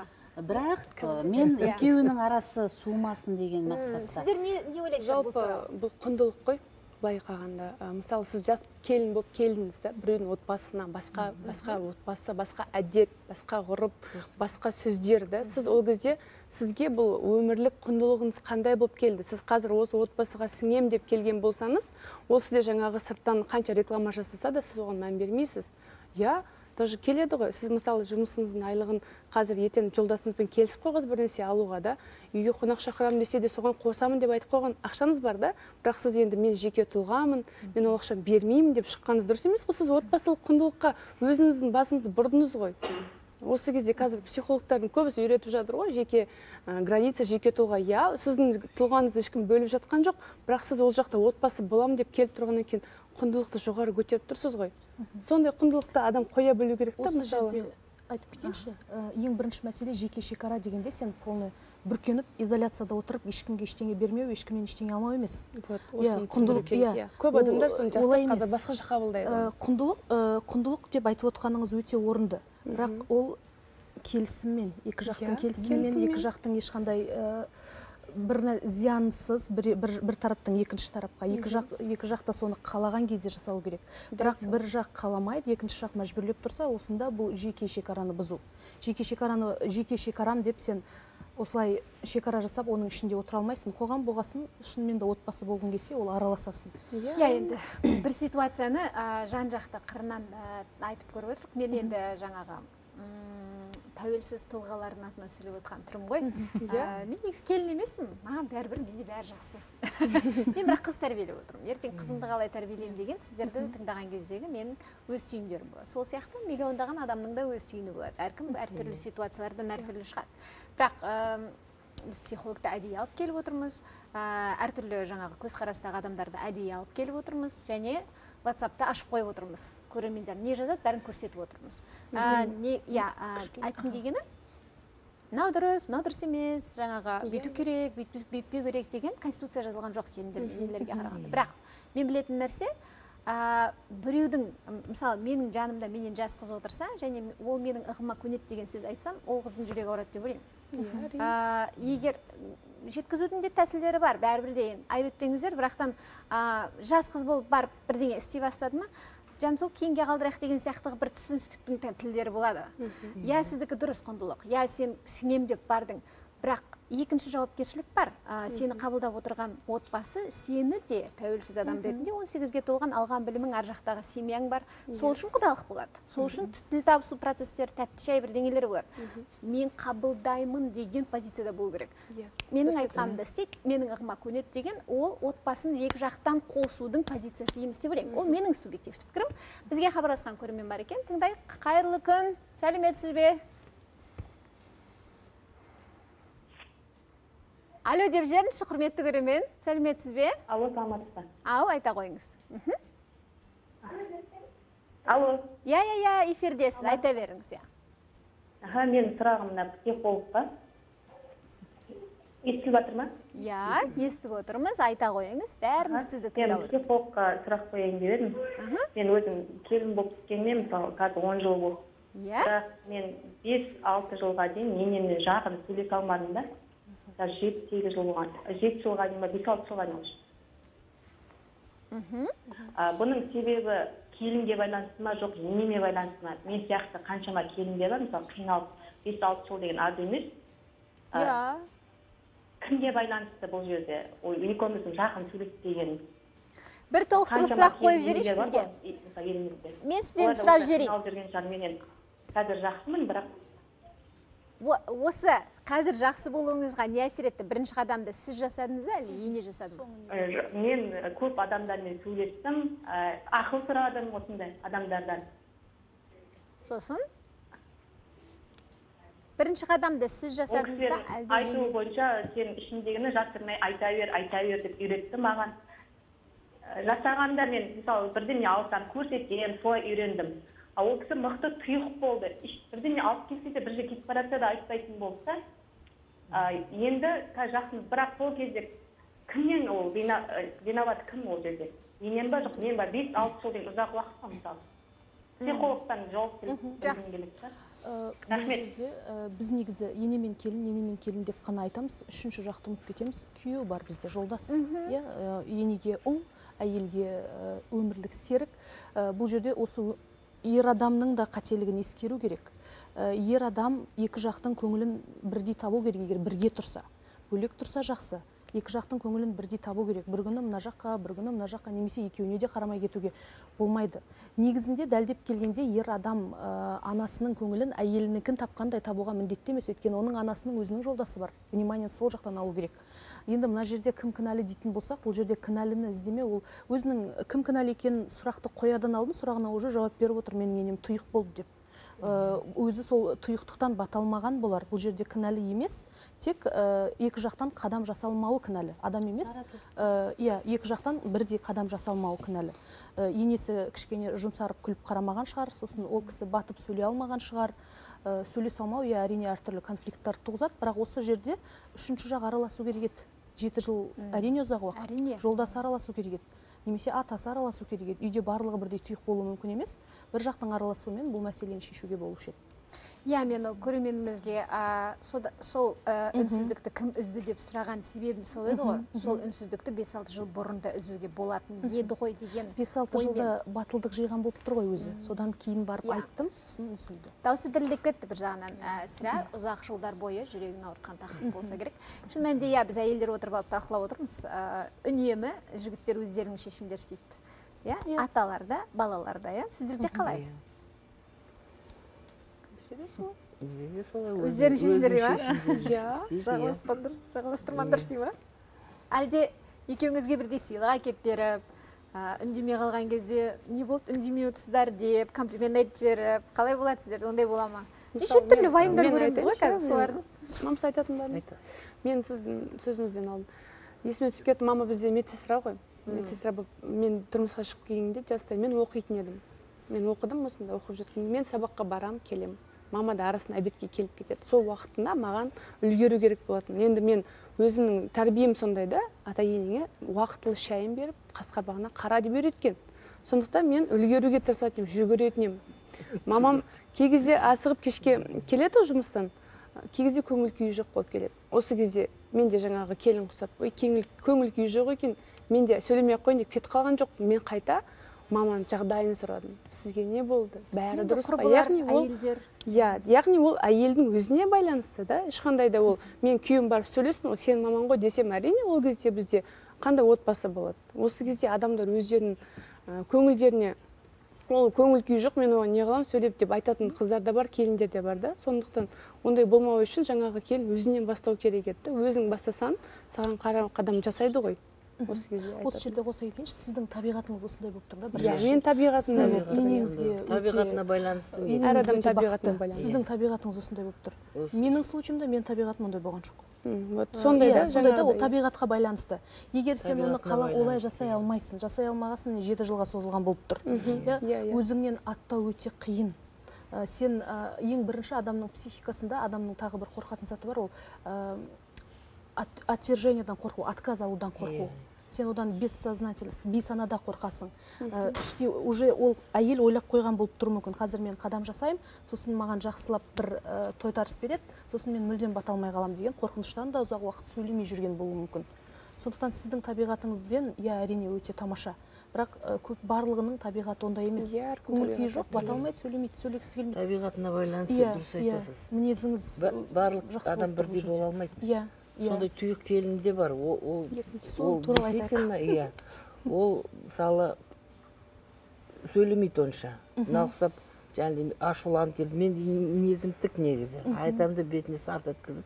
бірақ ы, мен екеуінің арасы суымасын деген мақсатта. сіздер не не ойлайсыздар жалпы бұл құндылық қой. Былай қарағанда Ә, мысалы сіз жас келін болып келдіңіз да біреудің отбасына басқа басқа отбасы басқа әдет басқа ғұрып басқа сөздер да. Сіз ол кезде сізге бұл өмірлік құндылығыңыз қандай болып келді? Сіз қазір осы отбасыға сіңем деп келген болсаңыз ол сізде жаңағы сырттан қанша реклама жасаса да сіз оған мән бермейсіз. Иә тоже келеді ғой. Сіз мысалы жұмысыңыздың айлығын қазір ертең жолдасыңызбен келісіп қойғыз бір нәрсе алуға да. Үйге қонақ шақырамын десе де соған қосамын деп айтып қойған ақшаңыз бар да. Бірақ сіз енді мен жеке тұлғамын мен ол ақшаны бермеймін деп шыққаныңыз дұрыс емес қой. Сіз отбасылық құндылыққа өзіңіздің басыңызды бұрдыңыз ғой. Осы кезде қазір психологтардың көбісі үйретіп жатыр ғой жеке ә, граница жеке тұлға. Иә сіздің тұлғаңызды ешкім бөліп жатқан жоқ бірақ сіз ол жақта отбасы боламын деп келіп тұрғаннан кейін құндылықты жоғары көтеріп тұрсыз ғой. Сондай құндылықты адам қоя білу керек та осы жерде айтып кетейінші ең бірінші мәселе жеке шекара дегенде сен полный бүркеніп изоляцияда отырып ешкімге ештеңе бермеу ешкімнен ештеңе алмау емес. Иә құндылық иә көп адамдар соны жастар қазір басқаша қабылдайды құндылық құндылық деп айтып отырғаныңыз өте орынды. Бірақ ол келісіммен екі жақтың иә, келісімімен екі жақтың ешқандай бір зиянсыз бір, бір, бір тараптың екінші тарапқа екі жақ екі жақ та соны қалаған кезде жасалу керек. Бірақ бір жақ қаламайды екінші жақ мәжбүрлеп тұрса осында бұл жеке шекараны бұзу. Жеке шекараны жеке шекарам деп сен осылай шекара жасап оның ішінде отыра алмайсың. Қоғам болғасын шынымен де отбасы болғың келсе ол араласасың. Иә. Yeah, енді біз бір ситуацияны ә, жан жақты қырынан ә, айтып көріп отырмық мен енді жаңағы тәуелсіз тұлғалардың атынан сөйлеп отырған түрім ғой. Иә. мен негізі келін емеспін. Маған бәрібір менде бәрі жақсы. Мен бірақ қыз тәрбиелеп отырмын. Ертең қызымды қалай тәрбиелеймін деген сіздерді тыңдаған кездегі менің өз түйіндерім болады. Сол сияқты миллиондаған адамның да өз түйіні болады. Әркім әртүрлі ситуациялардан әртүрлі шығады. Бірақ біз психологты әдейі алып келіп отырмыз. Әртүрлі жаңағы көзқарастағы адамдарды әдейі алып келіп отырмыз. Және ватсапты ашып қойып отырмыз көрермендер. Не жазады бәрін көрсетіп отырмыз. Не иә айтқым келгені мынау дұрыс мынау дұрыс емес жаңағы бүйту керек бүйтпеу керек деген конституция жазылған жоқ келіндерге қарағанда. Бірақ мен білетін нәрсе ә, біреудің мысалы менің жанымда менен жас қыз отырса және ол менің ығыма көнеді деген сөз айтсам ол қыздың жүрегі ауырады деп ойлаймын. Егер жеткізудің де тәсілдері бар. Бәрібір де айып етпеңіздер бірақтан ә, жас қыз болып барып бірдеңе істей бастады ма? Жансол кейінге қалдырайық деген сияқты бір түсіністіктің тілдері болады. Иә сіздікі дұрыс құндылық. Иә сен сіңем деп бардың. Бірақ екінші жауапкершілік бар. Ә, сені қабылдап отырған отбасы сені де тәуелсіз адам ретінде 18-ге толған алған білімің ар жақтағы семьяң бар. Сол үшін құдалық болады. Сол үшін тіл табысу процестері тәтті шай бірдеңелер болады. Мен қабылдаймын деген позицияда болу керек. Менің айтқанымды істейді менің ығыма көнеді деген ол отбасын екі жақтан қосудың позициясы емес деп ойлаймын. Ол менің субъективті пікірім. Бізге хабарласқан көрермен бар екен. Тыңдайық. Қайырлы күн. Сәлеметсіз бе? Алло деп жіберіңізші құрметті көрермен. Сәлеметсіз бе? Алло саламатсыз ба ау айта қойыңыз. Алло. Иә иә иә эфирдесіз айта беріңіз иә. Аха менің сұрағым мына психологқа естіліп жатыр ма? Иә естіп отырмыз айта қойыңыз бәріміз сізді тыңдап отырмыз. мен психологқа сұрақ қояйын деп едім. Мен өзім келін болып түскеніме мысалы қазір он жыл болды. Иә. Бірақ мен бес алты жылға дейін енеммен жақын сөйлесе алмадым да. Даже жеті сегіз жыл болған жеті жылға дейін ба бес алты жылға дейін мхм бұның себебі келінге байланысты ма жоқ енеме байланысты ма мен сияқты қаншама келіндер бар мысалы қиналып бес алты жыл деген аз емес иә кімге байланысты бұл жерде ол екеуміздің жақын сөйлеспеген бір толықтыру сұрақ қойып жіберейінші сізге мен сізден сұрап жіберейін қазір жақсымын бірақ осы қазір жақсы болуыңызға не әсер етті? Бірінші қадамды сіз жасадыңыз ба әлде ене жасады ма мен көп адамдармен сөйлестім. Ақыл сұрадым осындай адамдардан. Сосын? Бірінші қадамды сіз жасадыңыз ба әлде айтуы бойынша сен ішіңдегіні жасырмай айта бер айта бер деп үйретті маған. Жасағанда мен мысалы бірдеңе алсам көрсетемін солай үйрендім. Ал ол кісі мықты тұйық болды. Бірдеңе алып келсе де бір жерге кетіп бара жатса да айтпайтын болды да енді қазір жақсымыз бірақ сол кезде кімнен ол виноват кім ол жерде? Енем ба жоқ мен ба? Бес алты жыл деген ұзақ уақыт қой мысалы? Психологтан жауап келеді да. Рахмет. жерде біз негізі ене мен келін ене мен келін деп қана айтамыз. Үшінші жақты ұмытып кетеміз. Күйеу бар бізде жолдас. Иә енеге ұл әйелге өмірлік серік. Бұл жерде осы ер адамның да қателігін ескеру керек. Ә, ер адам екі жақтың көңілін бірдей табу керек егер бірге тұрса. Бөлек тұрса жақсы. Екі жақтың көңілін бірдей табу керек. Бір күні мына жаққа бір күні мына жаққа немесе екеуіне де қарамай кетуге болмайды. Негізінде дәлдеп келгенде ер адам ә, анасының көңілін әйелінікін тапқандай табуға міндетті емес. Өйткені оның анасының өзінің жолдасы бар. Внимание сол жақтан алу керек. Енді мына жерде кім кінәлі дейтін болсақ бұл жерде кінәліні іздеме ол өзінің кім кінәлі екенін сұрақты қоядан алдын сұрағына уже жауап беріп отыр менің енем тұйық болды деп. Өзі сол тұйықтықтан бата алмаған болар. Бұл жерде кінәлі емес тек екі жақтан қадам жасалмауы кінәлі. Адам емес иә екі жақтан бірдей қадам жасалмауы кінәлі. Енесі кішкене жұмсарып күліп қарамаған шығар сосын ол кісі батып сөйлей алмаған шығар. Сөйлесе алмау иә әрине әртүрлі конфликттар туғызады. Бірақ осы жерде үшінші жақ араласу керек еді. Жеті жыл әрине ұзақ уақыт. Әрине. Жолдасы араласу керек еді. Немесе атасы араласу керек еді. Үйде барлығы бірдей тұйық болуы мүмкін емес. Бір жақтың араласуымен бұл мәселені шешуге болушы еді. Иә мен көрерменімізге сол үнсіздікті кім үзді деп сұраған себебім сол еді ғой. Сол үнсіздікті бес алты жыл бұрын да үзуге болатын еді ғой деген бес алты жылда батылдық жиған болып тұр ғой өзі. Содан кейін барып айттым сосын үзілді дауысы дірілдеп кетті бір жағынан. Сірә ұзақ жылдар бойы жүрегін ауыртқан тақырып болса керек. Шын мәнінде иә біз әйелдер отырып алып талқылап отырмыз. Үнемі жігіттер өздерінің шешімдер істейді иә аталар да балалар да иә. Сіздерде қалай? Бізде де солай өздерің шешіңдер дей ма иә жағаласпаңдар жағаластырмаңдаршы дей ма әлде екеуіңізге бірдей сыйлық әкеліп беріп үндемей қалған кезде не болды үндемей отырсыздар деп комплимент айтып жіберіп қалай болады сіздерде ондай бола ма неше түрлі вайндар көреміз ғой қазір солардың мамасы айтатын барын мен сіздің сөзіңізден алдым есіме түсіп кетті мама бізде медсестра ғой медсестра болып мен тұрмысқа шығып келгенде жаста мен оқитын едім мен оқыдым осында оқып жүрген мен сабаққа барам келемін мама да арасында обедке келіп кетеді. Сол уақытында маған үлгеру керек болатын. Енді мен өзімнің тәрбием сондай да ата енеңе уақытылы шайын беріп қас қабағына қара деп үйреткен. Сондықтан мен үлгеруге тырысатын едім жүгіретін едім. Мамам кей кезде асығып кешке келеді ғой жұмыстан кей кезде көңіл күйі жоқ болып келеді. Осы кезде мен де жаңағы келін құсап ой көңіл күйі жоқ екен мен де сөйлемей ақ қояйын деп кетіп қалған жоқпын. Мен қайта маманың жағдайын сұрадым. Сізге не болды? Бәрі дұрыс па? яғни ол иә яғни ол әйелдің өзіне байланысты да. Ешқандай да ол мен күйеуім барып сөйлесін ол сенің мамаң ғой десем әрине ол кезде бізде қандай отбасы болады? Осы кезде адамдар өздерінің көңілдеріне ол көңіл күйі жоқ мен оған не қыламын сөйлеп деп айтатын қыздар да бар келіндер де бар да. Сондықтан ондай болмау үшін жаңағы келін өзінен бастау керек еді да. Өзің бастасаң саған қадам жасайды ғой. Осы кезде осы жерде қоса кетейінші сіздің табиғатыңыз осындай болып тұр да иә менің табиғатымда енеңізге табиғатына байланысты әр адам табиғатына байланысты. Сіздің табиғатыңыз осындай болып тұр. Менің случаимда менің табиғатым ондай болған жоқ. Вот сондай да сондай да ол табиғатқа байланысты. Егер сен оны қала олай жасай алмайсың жасай алмағансың жеті жылға созылған болып тұр. Иә өзіңнен аттау өте қиын. Сен ең бірінші адамның психикасында адамның тағы бір қорқатын заты бар ол отвержениедан қорқу отказ алудан қорқу. Сен одан бессознательность бейсанада қорқасың. Іште уже ол әйел ойлап қойған болып тұруы мүмкін. Қазір мен қадам жасаймын сосын маған жақсылап бір тойтарыс береді сосын мен мүлдем бата алмай қаламын деген қорқыныштан да ұзақ уақыт сөйлемей жүрген болуы мүмкін. Сондықтан сіздің табиғатыңызбен иә әрине өте тамаша. Бірақ көп барлығының табиғаты ондай емес. Иә көңіл күйі жоқ бата алмайды сөйлемейді сөйлегісі келмейді. Табиғатына байланысты дұрыс айтасыз. мінезіңіз барлық адам бірдей бола алмайды. Иә. Сондай тұйық келін де бар. Ол ол действительно иә. Ол мысалы сөйлемейді онша. Мына ұқсап жаңағыдай ашуланып келді. Мен мінезім тік негізі. Айтамын да бетіне сарт еткізіп.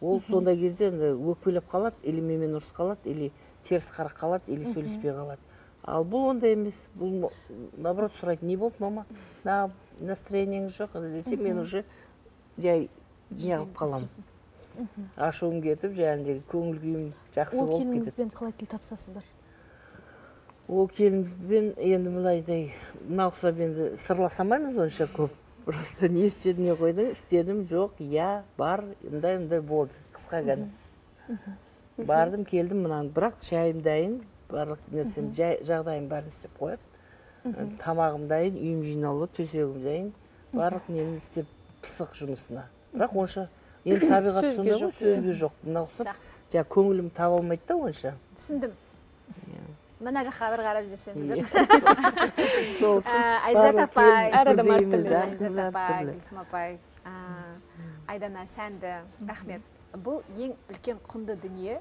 Ол сондай кезде өкпелеп қалады или менімен ұрысып қалады или теріс қарап қалады или сөйлеспей қалады. Ал бұл ондай емес. Бұл наоборот сұрайды не болды мама? На настроениеңіз жоқ? Десе мен уже жай неғылып қаламын ашуым кетіп жаңағыдей көңіл күйім жақсы болып кетеді. ол келініңізбен қалай тіл табысасыздар ол келінімізбен енді мынайдай мына ұқсап енді сырласа алмаймыз онша көп? Просто не істедің не қойдың істедім жоқ иә бар мындай мындай болды қысқа ғана. Бардым келдім мынаны бірақ шайым дайын барлық нәрсем жағдайым бәрін істеп қояды. Тамағым дайын үйім жинаулы төсегім дайын. Барлық нені істеп пысық жұмысына. Бірақ онша енді табиғат сондай ғой сөзге жоқ. Мына ұқсап жаңағы көңілім таба алмайды да онша. түсіндім. Мына жаққа бір қарап жүрсеңіздер сол үшін айзат апай әр адам әртүрлі айзат апай гүлсім апай айдана сәнді рахмет. Бұл ең үлкен құнды дүние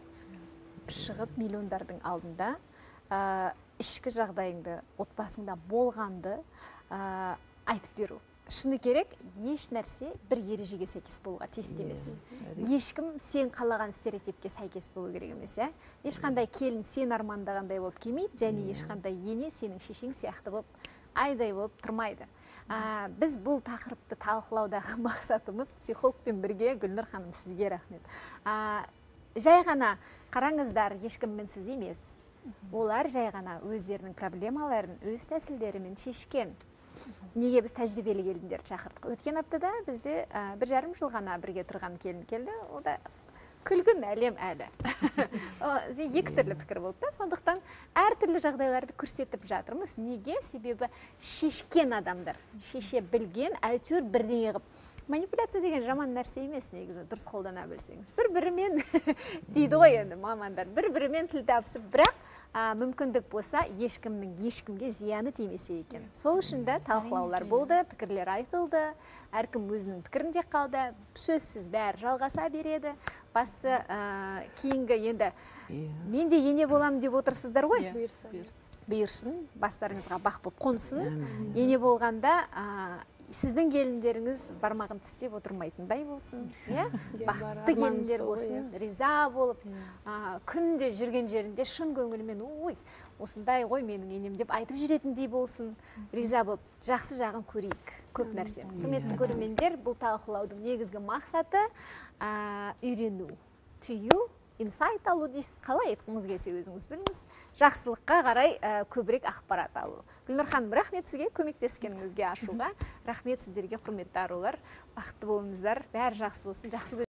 шығып миллиондардың алдында. Ішкі жағдайыңды отбасыңда болғанды айтып беру. Шыны керек еш нәрсе бір ережеге сәйкес болуға тиісті емес. ешкім сен қалаған стереотипке сәйкес болу керек емес иә? Ешқандай келін сен армандағандай болып келмейді және ешқандай ене сенің шешең сияқты болып айдай болып тұрмайды. Ә, біз бұл тақырыпты талқылаудағы мақсатымыз психологпен бірге гүлнұр ханым сізге рахмет. Ә, жай ғана қараңыздар ешкіммен сіз емес олар жай ғана өздерінің проблемаларын өз тәсілдерімен шешкен. Неге біз тәжірибелі келіндерді шақырдық? Өткен аптада бізде ә, бір жарым жыл ғана бірге тұрған келін келді. Ол да күлгін әлем әлі. Екі түрлі пікір болды да сондықтан әртүрлі жағдайларды көрсетіп жатырмыз. Неге? Себебі шешкен адамдар шеше білген әйтеуір бірдеңе қылып манипуляция деген жаман нәрсе емес негізі дұрыс қолдана білсеңіз. Бір бірімен дейді ғой енді мамандар. Бір бірімен тіл табысып бірақ ә, мүмкіндік болса ешкімнің ешкімге зияны тимесе екен. Сол үшін де талқылаулар болды пікірлер айтылды. Әркім өзінің пікірінде қалды. Сөзсіз бәрі жалғаса береді. Бастысы ә, кейінгі енді. Иә. мен де ене боламын деп отырсыздар ғой. Иә. бұйырсын. бастарыңызға бақ болып қонсын. Ене болғанда сіздің келіндеріңіз бармағын тістеп отырмайтындай болсын иә, иә бақытты келіндер болсын иә. риза болып ә, күнде жүрген жерінде шын көңілімен ой осындай ғой менің енем деп айтып жүретіндей болсын риза болып жақсы жағын көрейік көп нәрсе. Құрметті көрермендер бұл талқылаудың негізгі мақсаты ә, үйрену түю инсайт алу дейсіз қалай айтқыңыз келсе өзіңіз біліңіз. Жақсылыққа қарай ә, көбірек ақпарат алу. Гүлнұр ханым рахмет сізге көмектескеніңізге ашуға. Рахмет сіздерге құрметті арулар. Бақытты болыңыздар. Бәрі жақсы болсын. Жақсы